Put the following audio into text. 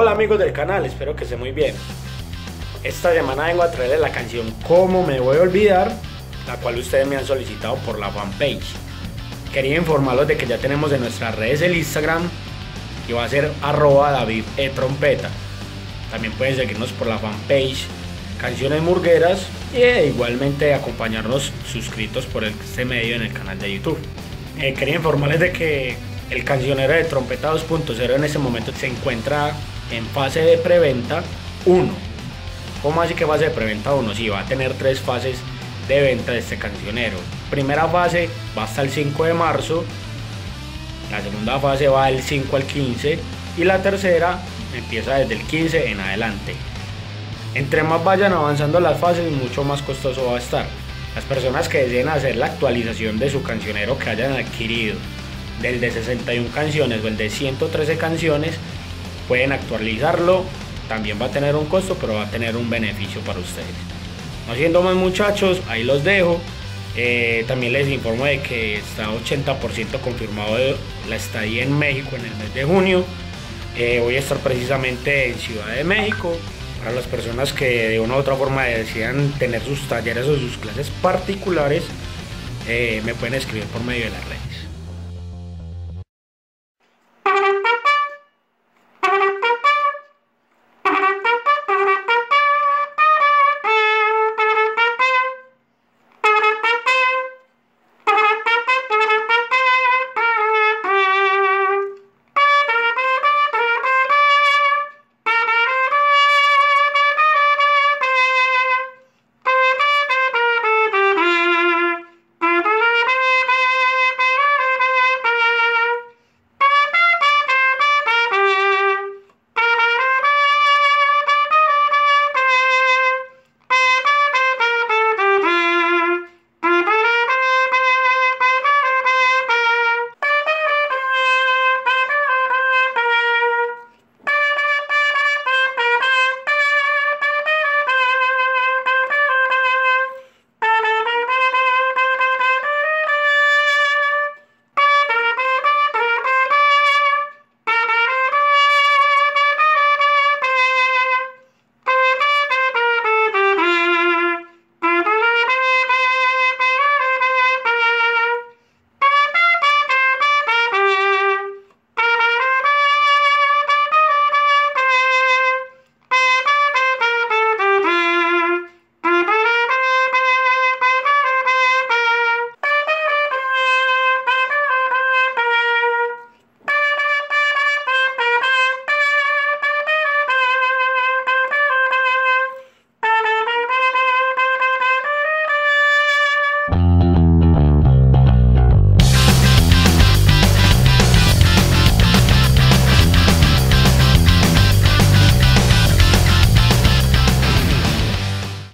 amigos del canal, espero que esté muy bien. Esta semana vengo a traerles la canción Cómo me voy a olvidar, la cual ustedes me han solicitado por la fanpage. Quería informarlos de que ya tenemos en nuestras redes el Instagram y va a ser arroba David e Trompeta. También pueden seguirnos por la fanpage Canciones Murgueras e igualmente acompañarnos suscritos por este medio en el canal de YouTube. Eh, quería informarles de que el cancionero de Trompeta 2.0 en este momento se encuentra en fase de preventa 1. ¿Cómo así que fase de preventa 1? Sí, va a tener tres fases de venta de este cancionero. Primera fase va hasta el 5 de marzo, la segunda fase va del 5 al 15 y la tercera empieza desde el 15 en adelante. Entre más vayan avanzando las fases, mucho más costoso va a estar. Las personas que deseen hacer la actualización de su cancionero que hayan adquirido del de 61 canciones o el de 113 canciones, pueden actualizarlo. También va a tener un costo, pero va a tener un beneficio para ustedes. No siendo más muchachos, ahí los dejo. Eh, también les informo de que está 80% confirmado la estadía en México en el mes de junio. Eh, voy a estar precisamente en Ciudad de México. Para las personas que de una u otra forma decidan tener sus talleres o sus clases particulares, eh, me pueden escribir por medio de las redes.